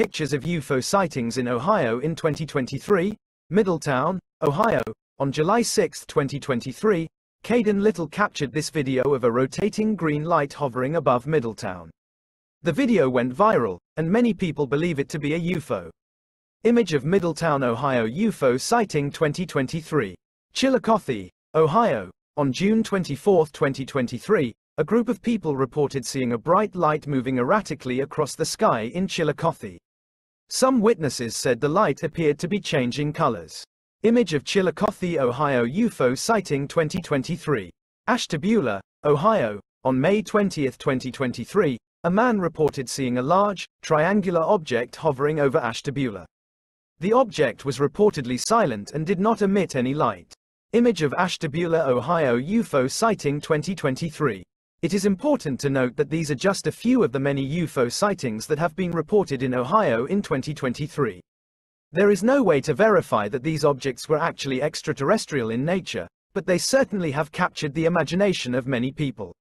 pictures of UFO sightings in Ohio in 2023, Middletown, Ohio. On July 6, 2023, Caden Little captured this video of a rotating green light hovering above Middletown. The video went viral, and many people believe it to be a UFO. Image of Middletown, Ohio UFO sighting 2023. Chillicothe, Ohio. On June 24, 2023, a group of people reported seeing a bright light moving erratically across the sky in Chillicothe. Some witnesses said the light appeared to be changing colors. Image of Chillicothe, Ohio UFO sighting 2023. Ashtabula, Ohio. On May 20, 2023, a man reported seeing a large, triangular object hovering over Ashtabula. The object was reportedly silent and did not emit any light. Image of Ashtabula, Ohio UFO sighting 2023. It is important to note that these are just a few of the many UFO sightings that have been reported in Ohio in 2023. There is no way to verify that these objects were actually extraterrestrial in nature, but they certainly have captured the imagination of many people.